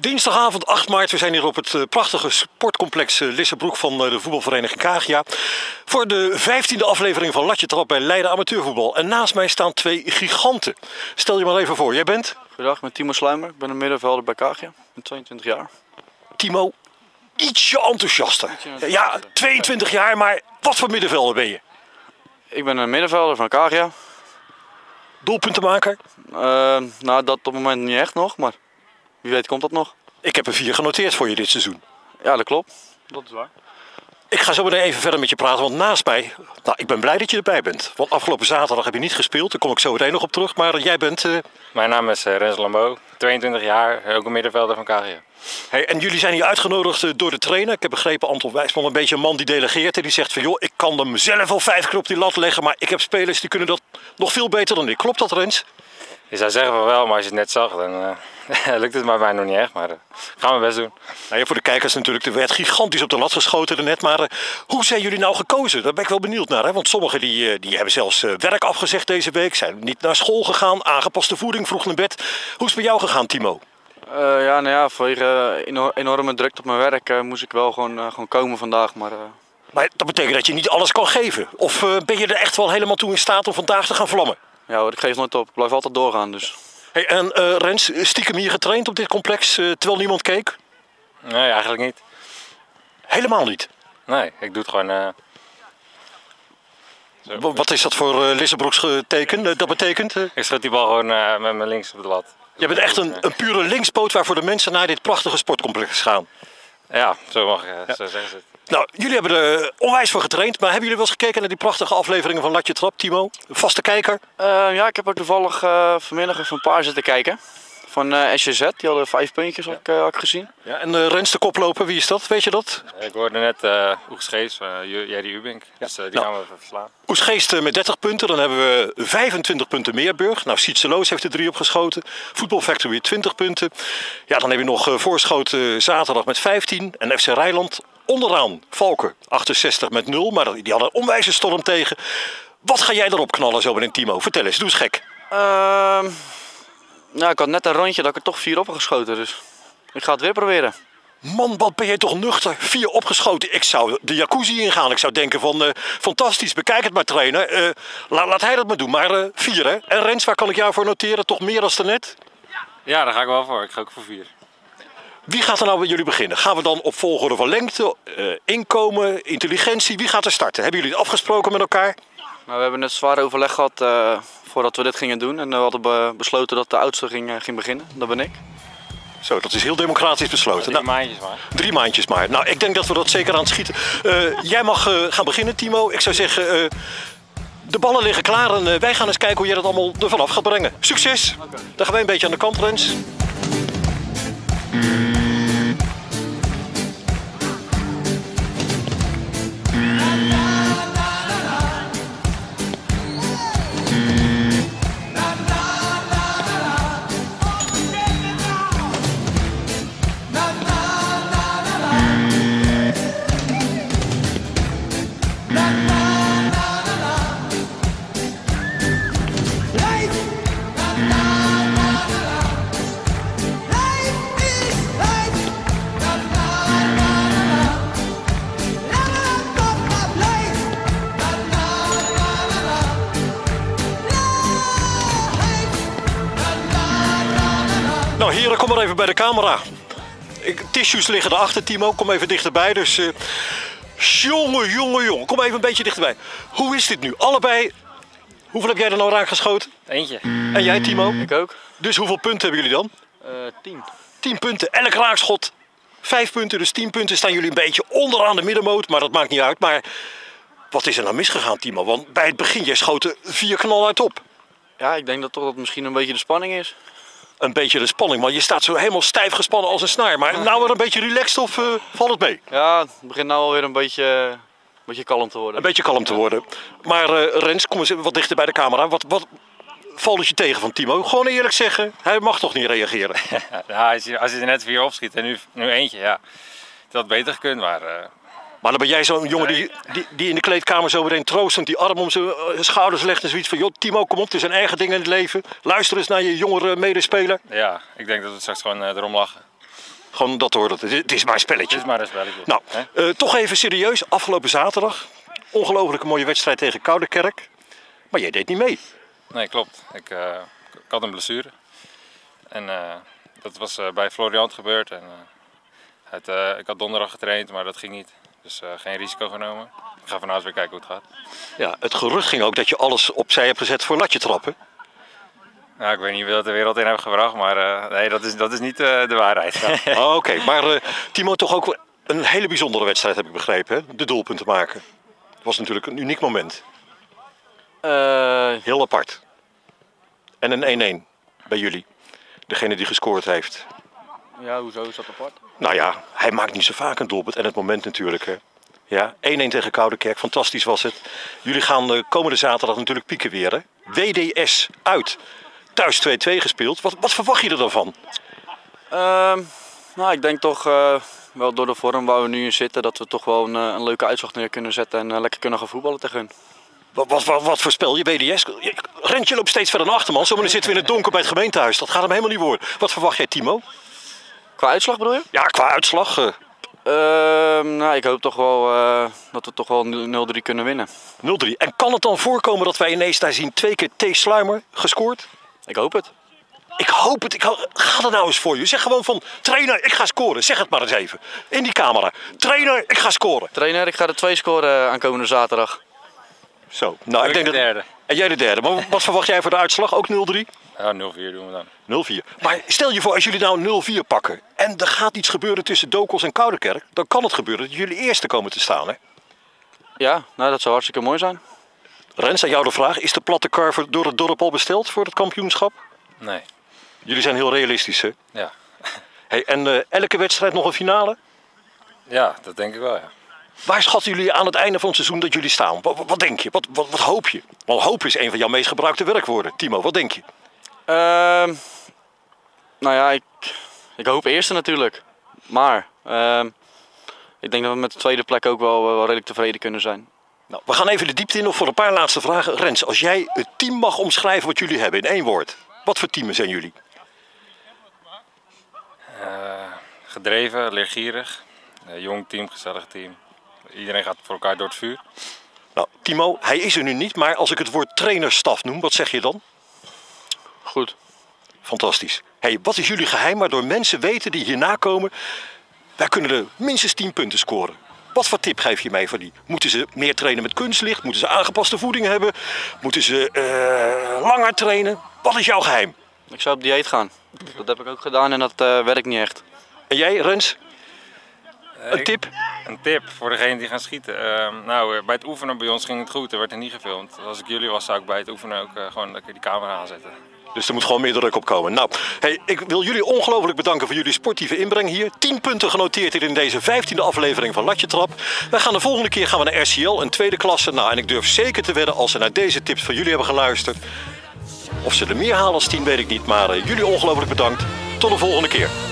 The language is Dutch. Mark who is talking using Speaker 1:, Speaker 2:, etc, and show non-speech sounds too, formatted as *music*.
Speaker 1: Dinsdagavond 8 maart, we zijn hier op het eh, prachtige sportcomplex eh, Lissabroek van eh, de voetbalvereniging Kagia. Voor de 15e aflevering van Latje Trap bij Leiden Amateurvoetbal. En naast mij staan twee giganten. Stel je maar even voor, jij bent
Speaker 2: Goedendag, ik ben Timo Sluimer. Ik ben een middenvelder bij Kagia. Ik ben 22 jaar.
Speaker 1: Timo, ietsje enthousiaster.
Speaker 2: enthousiaster.
Speaker 1: Ja, 22 jaar, maar wat voor middenvelder ben je?
Speaker 2: Ik ben een middenvelder van Kagia.
Speaker 1: Doelpuntenmaker?
Speaker 2: Eh, nou, dat op het moment niet echt nog, maar wie weet komt dat nog.
Speaker 1: Ik heb er vier genoteerd voor je dit seizoen.
Speaker 2: Ja, dat klopt. Dat is waar.
Speaker 1: Ik ga zo meteen even verder met je praten, want naast mij, nou, ik ben blij dat je erbij bent. Want afgelopen zaterdag heb je niet gespeeld, daar kom ik zo meteen nog op terug. Maar jij bent, eh,
Speaker 3: Mijn naam is eh, Rens Lambeau, 22 jaar, ook een middenvelder van KGA.
Speaker 1: hey, en jullie zijn hier uitgenodigd eh, door de trainer. Ik heb begrepen, Anton Wijsman, een beetje een man die delegeert. En die zegt van, joh, ik kan hem zelf al vijf keer op die lat leggen, maar ik heb spelers die kunnen dat nog veel beter dan ik. Klopt dat, Rens?
Speaker 3: Je zou zeggen van wel, maar als je het net zag, dan eh, *laughs* lukt het maar mij nog niet echt. Maar uh, gaan we best doen.
Speaker 1: Nou ja, voor de kijkers natuurlijk, er werd gigantisch op de lat geschoten daarnet. Maar eh, hoe zijn jullie nou gekozen? Daar ben ik wel benieuwd naar. Hè? Want sommigen die, eh, die hebben zelfs eh, werk afgezegd deze week. Zijn niet naar school gegaan, aangepaste voeding, vroeg naar bed. Hoe is het bij jou gegaan, Timo?
Speaker 2: Eh, ja, nou ja, vanwege eh, eno- enorme drukte op mijn werk eh, moest ik wel gewoon, eh, gewoon komen vandaag. Maar eh,
Speaker 1: Maar dat betekent dat je niet alles kan geven. Of eh, ben je er echt wel helemaal toe in staat om vandaag te gaan vlammen?
Speaker 2: ja, hoor, ik geef nooit op. Ik blijf altijd doorgaan. Dus.
Speaker 1: Hey, en eh, Rens, stiekem hier getraind op dit complex eh, terwijl niemand keek?
Speaker 3: Nee, eigenlijk niet.
Speaker 1: Helemaal niet.
Speaker 3: Nee, ik doe het gewoon. eh,
Speaker 1: wat is dat voor eh Lissabroeks teken? Dat betekent,
Speaker 3: Ik schot die bal gewoon met mijn links op de lat.
Speaker 1: je bent echt een, een pure linkspoot waarvoor de mensen naar dit prachtige sportcomplex gaan.
Speaker 3: Ja, zo mag ik, eh, zo zeggen ze het.
Speaker 1: Nou, jullie hebben er onwijs voor getraind, maar hebben jullie wel eens gekeken naar die prachtige afleveringen van Latje Trap, Timo? Een vaste kijker?
Speaker 2: Eh, ja, ik heb ook toevallig eh, vanmiddag even een paar zitten kijken. Van eh SJZ, die hadden vijf puntjes, had ik, eh, had ik gezien.
Speaker 1: Ja, en eh, de koploper, wie is dat? Weet je dat?
Speaker 3: Ik hoorde net uh, Schees, uh, Jerry Ubink. Dus eh, die
Speaker 1: Nou.
Speaker 3: gaan we even verslaan.
Speaker 1: Oes Geest eh, met 30 punten, dan hebben we 25 punten Meerburg. Nou, Sietseloos heeft er drie opgeschoten. Voetbal Factory 20 punten. Ja, dan heb je nog eh, voorschoten zaterdag met 15. En FC Rijnland onderaan. Valken 68 met 0, maar die hadden een onwijze storm tegen. Wat ga jij erop knallen zo meteen, Timo? Vertel eens, doe eens gek.
Speaker 2: Ehm nou, ik had net een rondje dat ik er toch vier op had geschoten. Dus ik ga het weer proberen.
Speaker 1: Man, wat ben jij toch nuchter? Vier opgeschoten. Ik zou de jacuzzi ingaan. Ik zou denken van, eh, fantastisch, bekijk het maar trainer. Eh, la- laat hij dat maar doen. Maar eh, vier hè. En Rens, waar kan ik jou voor noteren? Toch meer dan daarnet?
Speaker 3: Ja, daar ga ik wel voor. Ik ga ook voor vier.
Speaker 1: Wie gaat er nou bij jullie beginnen? Gaan we dan op volgorde van lengte, eh, inkomen, intelligentie? Wie gaat er starten? Hebben jullie het afgesproken met elkaar?
Speaker 2: Nou, we hebben net zwaar overleg gehad eh, voordat we dit gingen doen. En we hadden be- besloten dat de oudste ging, eh, ging beginnen. Dat ben ik.
Speaker 1: Zo, dat is heel democratisch besloten.
Speaker 3: Drie
Speaker 1: Nou,
Speaker 3: maandjes maar.
Speaker 1: drie maandjes maar. Nou, ik denk dat we dat zeker aan het schieten. Eh, jij mag eh, gaan beginnen, Timo. Ik zou zeggen, eh, de ballen liggen klaar en eh, wij gaan eens kijken hoe jij dat allemaal ervan af gaat brengen. Succes! Dan gaan wij een beetje aan de kant, Rens. Nou, heren, kom maar even bij de camera. Ik, tissues liggen erachter, Timo. Kom even dichterbij. Dus, eh jongen, jongen, jongen. Kom even een beetje dichterbij. Hoe is dit nu? Allebei. Hoeveel heb jij er nou raak geschoten?
Speaker 3: Eentje.
Speaker 1: En jij, Timo?
Speaker 2: Ik ook.
Speaker 1: Dus hoeveel punten hebben jullie dan?
Speaker 2: Eh, tien.
Speaker 1: 10 punten, elk raakschot. 5 punten, dus 10 punten staan jullie een beetje onderaan de middenmoot. Maar dat maakt niet uit. Maar wat is er nou misgegaan, Timo? Want bij het begin, jij schoten vier knal uit op.
Speaker 2: Ja, ik denk dat toch dat misschien een beetje de spanning is.
Speaker 1: Een beetje de spanning, maar je staat zo helemaal stijf gespannen als een snaar. Maar nou weer een beetje relaxed of eh, valt het mee?
Speaker 2: Ja, het begint nou alweer een beetje, een beetje kalm te worden.
Speaker 1: Een beetje kalm te worden. Maar eh, Rens, kom eens wat dichter bij de camera. Wat, wat valt het je tegen van Timo? Gewoon eerlijk zeggen, hij mag toch niet reageren? *laughs*
Speaker 3: Ja, als, je, als je er net vier opschiet en nu, nu eentje, ja. Het had beter gekund, maar eh,
Speaker 1: Maar dan ben jij zo'n jongen die, die, die in de kleedkamer zo meteen troostend die arm om zijn eh, schouders legt en zoiets van... joh, Timo, kom op, er zijn eigen dingen in het leven. Luister eens naar je jongere medespeler.
Speaker 3: Ja, ik denk dat we straks gewoon uh, erom lachen.
Speaker 1: Gewoon dat hoort het. Het is maar een spelletje.
Speaker 3: Het is maar een spelletje.
Speaker 1: Nou, uh, toch even serieus. Afgelopen zaterdag. Ongelooflijk mooie wedstrijd tegen Kouderkerk. Maar jij deed niet mee.
Speaker 3: Nee, klopt. Ik, uh, ik had een blessure. En dat was bij Florian gebeurd. En, het, ik had donderdag getraind, maar dat ging niet. Dus uh, geen risico genomen. Ik ga vanavond weer kijken hoe het gaat.
Speaker 1: Ja, het gerucht ging ook dat je alles opzij hebt gezet voor latje trappen.
Speaker 3: Nou, ik weet niet wie dat de wereld in heeft gebracht, maar uh, nee, dat is, dat is niet uh, de waarheid. *laughs*
Speaker 1: oh, Oké, okay. maar Timo, toch ook een hele bijzondere wedstrijd heb ik begrepen, hè? de doelpunten maken. Het was natuurlijk een uniek moment. Heel apart. En een 1-1 bij jullie. Degene die gescoord heeft.
Speaker 2: Ja, hoezo is dat apart?
Speaker 1: Nou ja, hij maakt niet zo vaak een doelpunt. En het moment natuurlijk. Hè. Ja, 1-1 tegen Koudekerk, fantastisch was het. Jullie gaan de komende zaterdag natuurlijk pieken weer. Hè? WDS uit. Thuis 2-2 gespeeld. Wat, wat, verwacht je er dan van?
Speaker 2: Uh, nou, ik denk toch uh, wel door de vorm waar we nu in zitten... dat we toch wel een, een leuke uitslag neer kunnen zetten... en uh, lekker kunnen gaan voetballen tegen hun.
Speaker 1: Wat, wat, wat, wat voorspel je, WDS? Rentje loopt steeds verder naar achter, man. Zometeen zitten we in het donker bij het gemeentehuis. Dat gaat hem helemaal niet worden. Wat verwacht jij, Timo?
Speaker 2: Qua uitslag bedoel je?
Speaker 1: Ja, qua uitslag. Uh...
Speaker 2: Uh, nou, ik hoop toch wel uh, dat we toch wel 0-3 kunnen winnen. 0-3.
Speaker 1: En kan het dan voorkomen dat wij ineens daar zien twee keer T. Sluimer gescoord?
Speaker 2: Ik hoop het.
Speaker 1: Ik hoop het. Ik ho ga er nou eens voor je. Zeg gewoon van, trainer, ik ga scoren. Zeg het maar eens even. In die camera. Trainer, ik ga scoren.
Speaker 2: Trainer, ik ga er twee scoren aankomende zaterdag.
Speaker 1: Zo. Nou, ik,
Speaker 3: ik
Speaker 1: denk
Speaker 3: de
Speaker 1: dat...
Speaker 3: derde.
Speaker 1: En jij de derde. Maar wat verwacht jij voor de uitslag? Ook 0-3?
Speaker 3: Ja, 0-4 doen we dan.
Speaker 1: 0-4. Maar stel je voor, als jullie nou 0-4 pakken en er gaat iets gebeuren tussen Dokels en Kouderkerk, dan kan het gebeuren dat jullie eerste komen te staan, hè?
Speaker 2: Ja, nou dat zou hartstikke mooi zijn.
Speaker 1: Rens, aan jou de vraag. Is de platte carver door het dorp al besteld voor het kampioenschap?
Speaker 3: Nee.
Speaker 1: Jullie zijn heel realistisch, hè?
Speaker 3: Ja. *laughs*
Speaker 1: Hey, en uh, elke wedstrijd nog een finale?
Speaker 3: Ja, dat denk ik wel, ja.
Speaker 1: Waar schatten jullie aan het einde van het seizoen dat jullie staan? Wat, wat denk je? Wat, wat, wat, hoop je? Want hoop is een van jouw meest gebruikte werkwoorden. Timo, wat denk je?
Speaker 2: Uh, nou ja, ik, ik hoop eerste natuurlijk. Maar uh, ik denk dat we met de tweede plek ook wel, wel redelijk tevreden kunnen zijn.
Speaker 1: Nou, we gaan even de diepte in nog voor een paar laatste vragen. Rens, als jij het team mag omschrijven wat jullie hebben in één woord. Wat voor team zijn jullie?
Speaker 3: Uh, gedreven, leergierig. jong team, gezellig team. Iedereen gaat voor elkaar door het vuur.
Speaker 1: Nou, Timo, hij is er nu niet, maar als ik het woord trainerstaf noem, wat zeg je dan?
Speaker 2: Goed.
Speaker 1: Fantastisch. Hey, wat is jullie geheim waardoor mensen weten die hierna komen, wij kunnen er minstens 10 punten scoren? Wat voor tip geef je mij voor die? Moeten ze meer trainen met kunstlicht? Moeten ze aangepaste voeding hebben? Moeten ze uh, langer trainen? Wat is jouw geheim?
Speaker 2: Ik zou op dieet gaan. Dat heb ik ook gedaan en dat uh, werkt niet echt.
Speaker 1: En jij, Rens? Een tip?
Speaker 3: Een tip voor degene die gaan schieten. Uh, nou, bij het oefenen bij ons ging het goed. Er werd er niet gefilmd. Als ik jullie was, zou ik bij het oefenen ook uh, gewoon lekker die camera aanzetten.
Speaker 1: Dus er moet gewoon meer druk op komen. Nou, hey, ik wil jullie ongelooflijk bedanken voor jullie sportieve inbreng hier. 10 punten genoteerd in deze 15e aflevering van Latje Trap. Gaan de volgende keer gaan we naar RCL, een tweede klasse. Nou, en ik durf zeker te wedden als ze naar deze tips van jullie hebben geluisterd. Of ze er meer halen als 10 weet ik niet, maar uh, jullie ongelooflijk bedankt. Tot de volgende keer.